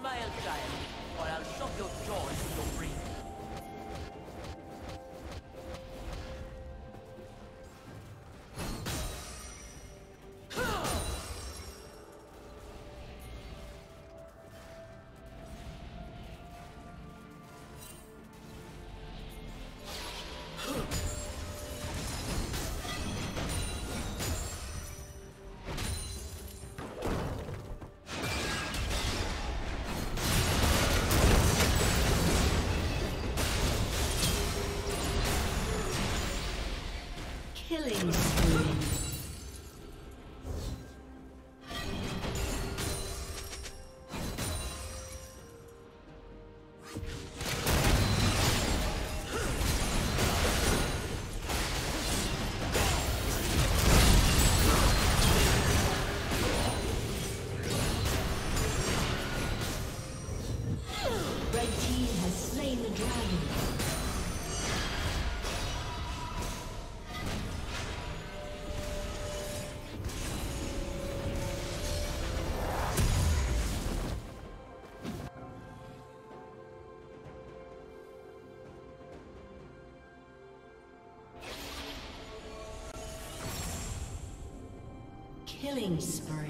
Smile, child, or I'll shove your jaw into your brain. Killing spree. Killing spree.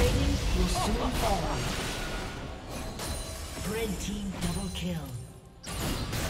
plating will soon fall. Red team double kill.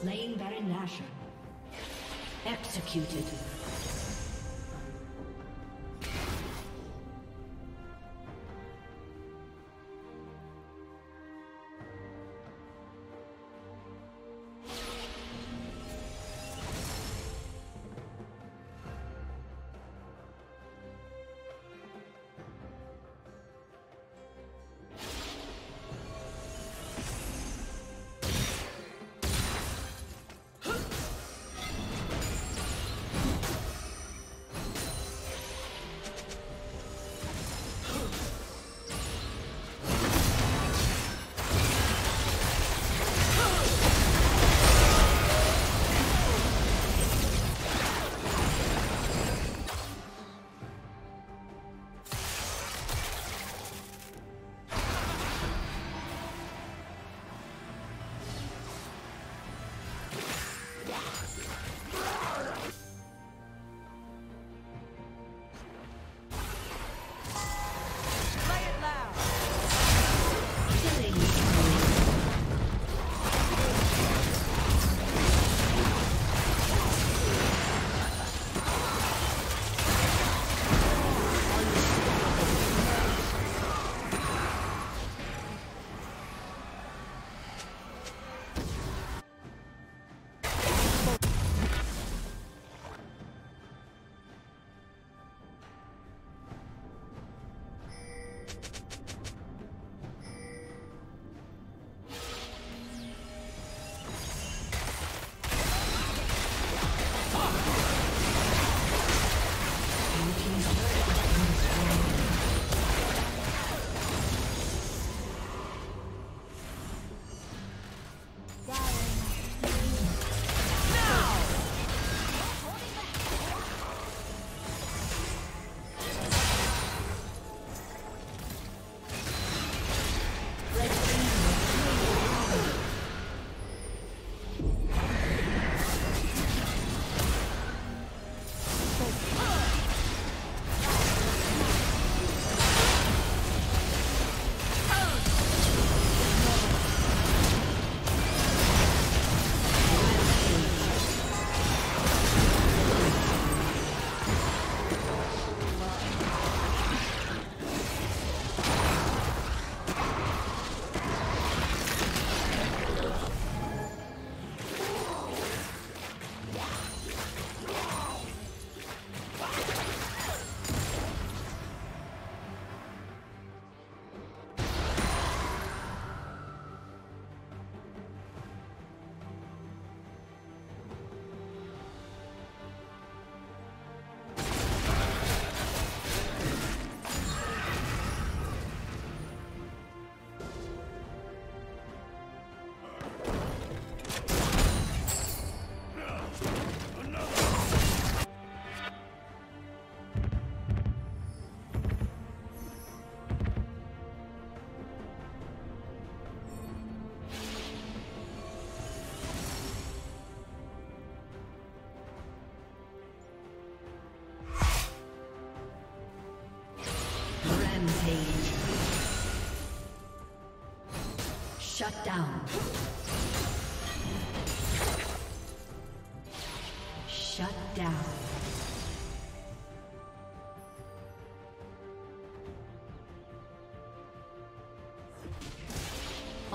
slain Baron Nashor. Executed.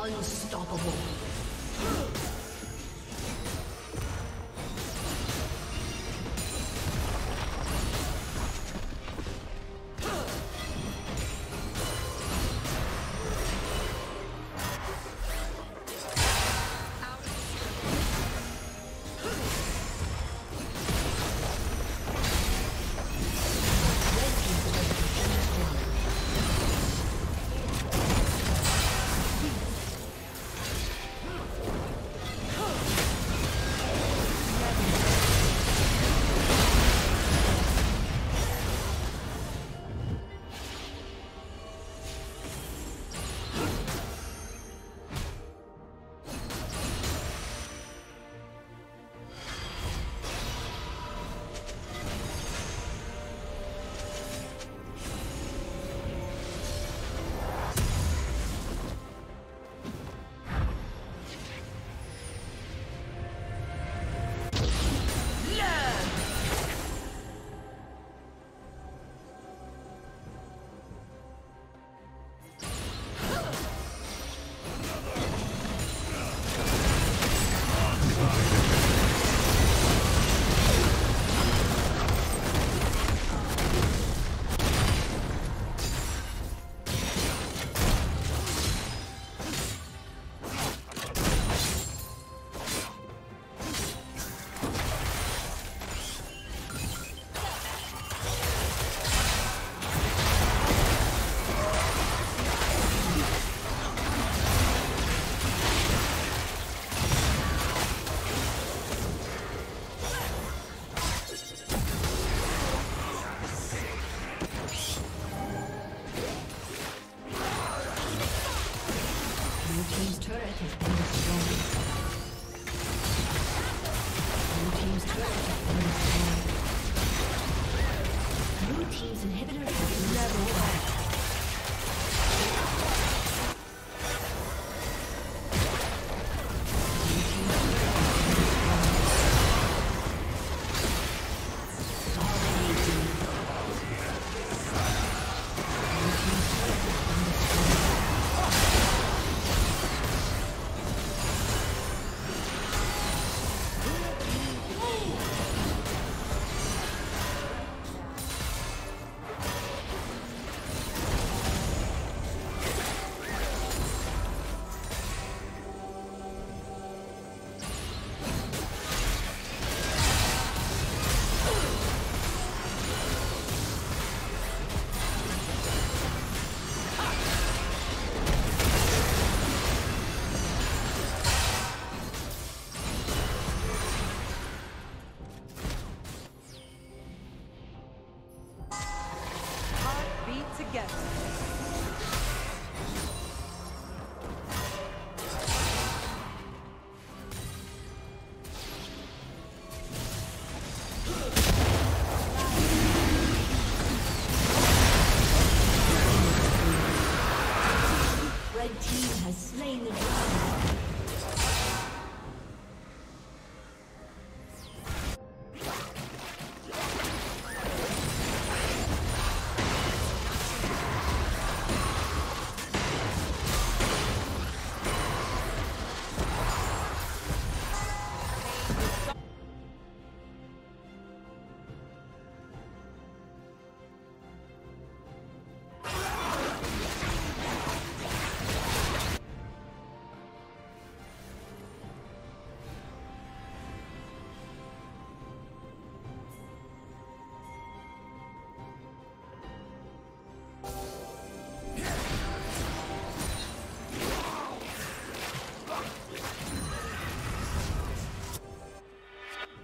Unstoppable. Blue team's inhibitor